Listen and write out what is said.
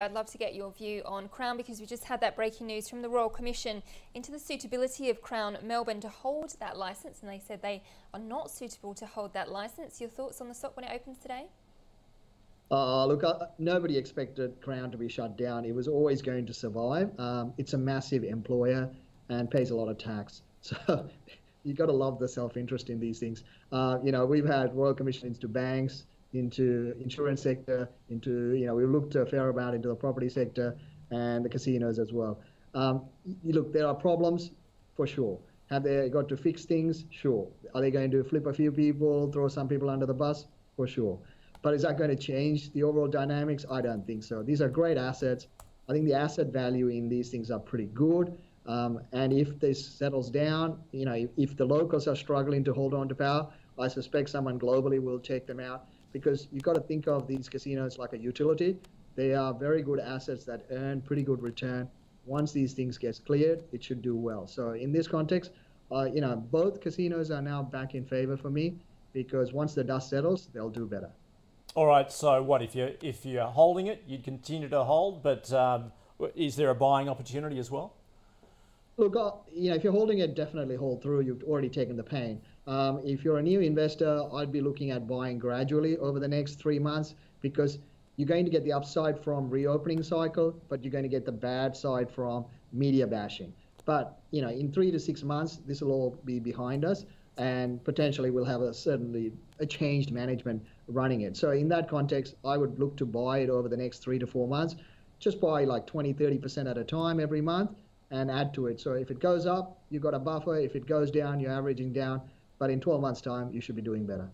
I'd love to get your view on Crown because we just had that breaking news from the Royal Commission into the suitability of Crown Melbourne to hold that licence, and they said they are not suitable to hold that licence. Your thoughts on the stock when it opens today? Uh, look, uh, nobody expected Crown to be shut down. It was always going to survive. Um, it's a massive employer and pays a lot of tax. So you've got to love the self-interest in these things. Uh, you know, we've had Royal Commissions to banks, into insurance sector, into you know we've looked a fair amount into the property sector and the casinos as well. Um, you look, there are problems for sure. Have they got to fix things? Sure. Are they going to flip a few people, throw some people under the bus? For sure. But is that going to change the overall dynamics? I don't think so. These are great assets. I think the asset value in these things are pretty good. Um, and if this settles down, you know, if, if the locals are struggling to hold on to power, I suspect someone globally will take them out because you've got to think of these casinos like a utility. They are very good assets that earn pretty good return. Once these things get cleared, it should do well. So in this context, uh, you know, both casinos are now back in favor for me because once the dust settles, they'll do better. All right. So what if you if you're holding it, you'd continue to hold, but um, is there a buying opportunity as well? Look, uh, you know, if you're holding it, definitely hold through. You've already taken the pain. Um, if you're a new investor, I'd be looking at buying gradually over the next three months because you're going to get the upside from reopening cycle, but you're going to get the bad side from media bashing. But you know, in three to six months, this will all be behind us, and potentially we'll have a certainly a changed management running it. So in that context, I would look to buy it over the next three to four months. Just buy like 20, 30% at a time every month and add to it. So if it goes up, you've got a buffer. If it goes down, you're averaging down. But in 12 months' time, you should be doing better.